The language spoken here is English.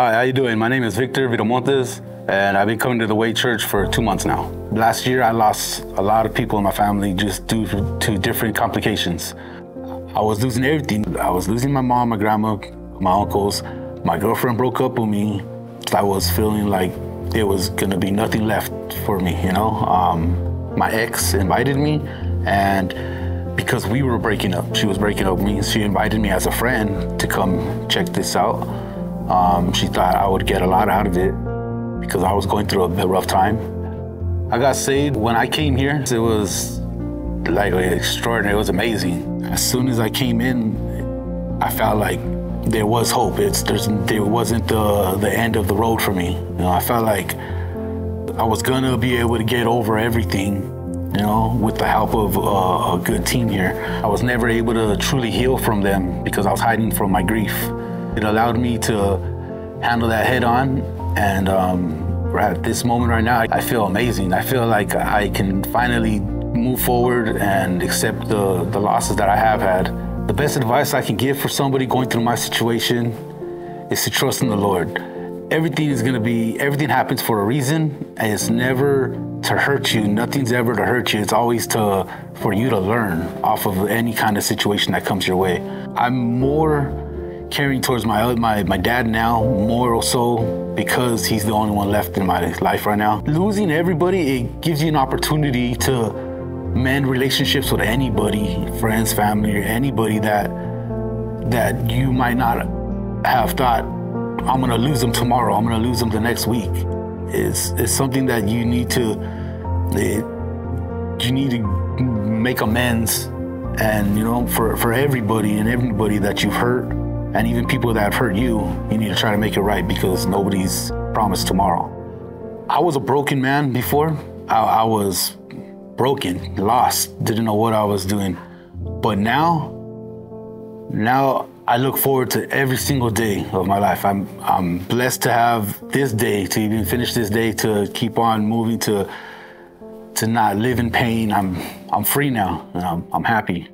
Hi, how you doing? My name is Victor Viramontes, and I've been coming to the Way Church for two months now. Last year, I lost a lot of people in my family just due to different complications. I was losing everything. I was losing my mom, my grandma, my uncles. My girlfriend broke up with me. I was feeling like there was gonna be nothing left for me, you know? Um, my ex invited me, and because we were breaking up, she was breaking up with me, she invited me as a friend to come check this out. Um, she thought I would get a lot out of it because I was going through a rough time. I got saved when I came here. It was like extraordinary. It was amazing. As soon as I came in, I felt like there was hope. It's there wasn't the the end of the road for me. You know, I felt like I was gonna be able to get over everything. You know, with the help of uh, a good team here, I was never able to truly heal from them because I was hiding from my grief. It allowed me to handle that head on, and um, at this moment right now, I feel amazing. I feel like I can finally move forward and accept the, the losses that I have had. The best advice I can give for somebody going through my situation is to trust in the Lord. Everything is gonna be, everything happens for a reason, and it's never to hurt you. Nothing's ever to hurt you. It's always to for you to learn off of any kind of situation that comes your way. I'm more caring towards my my my dad now more so because he's the only one left in my life right now. Losing everybody, it gives you an opportunity to mend relationships with anybody, friends, family, or anybody that that you might not have thought I'm gonna lose them tomorrow. I'm gonna lose them the next week. It's it's something that you need to it, you need to make amends and you know for for everybody and everybody that you've hurt and even people that have hurt you, you need to try to make it right because nobody's promised tomorrow. I was a broken man before. I, I was broken, lost, didn't know what I was doing. But now, now I look forward to every single day of my life. I'm I'm blessed to have this day, to even finish this day, to keep on moving, to to not live in pain. I'm I'm free now, and I'm I'm happy.